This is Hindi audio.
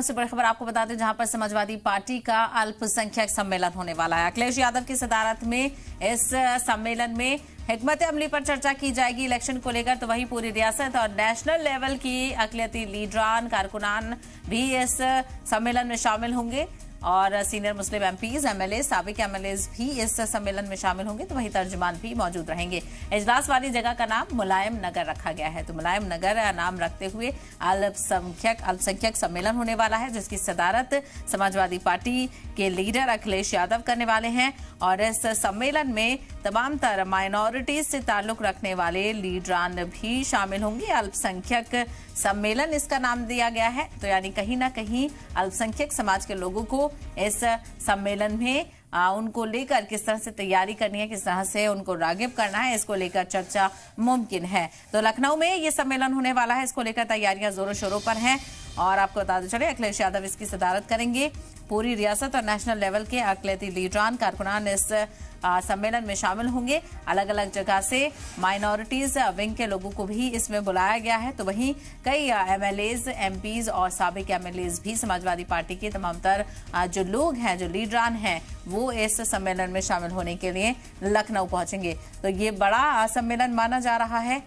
सबसे बड़ी खबर आपको बता दें, जहाँ पर समाजवादी पार्टी का अल्पसंख्यक सम्मेलन होने वाला है। अखिलेश यादव की सदारत में, इस सम्मेलन में हिकमत अमली पर चर्चा की जाएगी इलेक्शन को लेकर तो वहीं पूरी रियासत और नेशनल लेवल की अकलियती लीडरान कारकुनान भी इस सम्मेलन में शामिल होंगे। और सीनियर मुस्लिम एमपीज, एमएलए, सबक एमएलए भी इस सम्मेलन में शामिल होंगे तो वहीं तर्जमान भी मौजूद रहेंगे। इजलास वाली जगह का नाम मुलायम नगर रखा गया है। तो मुलायम नगर नाम रखते हुए अल्पसंख्यक अल्पसंख्यक सम्मेलन होने वाला है, जिसकी सदारत समाजवादी पार्टी के लीडर अखिलेश यादव करने वाले हैं। और इस सम्मेलन में तमाम तर माइनॉरिटीज से ताल्लुक रखने वाले लीडरान भी शामिल होंगे। अल्पसंख्यक सम्मेलन इसका नाम दिया गया है। तो यानी कहीं ना कहीं अल्पसंख्यक समाज के लोगों को इस सम्मेलन में उनको लेकर किस तरह से तैयारी करनी है, किस तरह से उनको रागिब करना है, इसको लेकर चर्चा मुमकिन है। तो लखनऊ में ये सम्मेलन होने वाला है, इसको लेकर तैयारियाँ जोरों शोरों पर हैं। और आपको बता दें चले अखिलेश यादव इसकी सदारत करेंगे। पूरी रियासत और नेशनल लेवल के अकलियती लीडरान कारकुनान इस सम्मेलन में शामिल होंगे। अलग अलग जगह से माइनॉरिटीज विंग के लोगों को भी इसमें बुलाया गया है। तो वहीं कई एमएलएज एमपीज और सबक एमएलएज भी समाजवादी पार्टी के तमाम तर जो लोग हैं, जो लीडरान हैं, वो इस सम्मेलन में शामिल होने के लिए लखनऊ पहुँचेंगे। तो ये बड़ा सम्मेलन माना जा रहा है।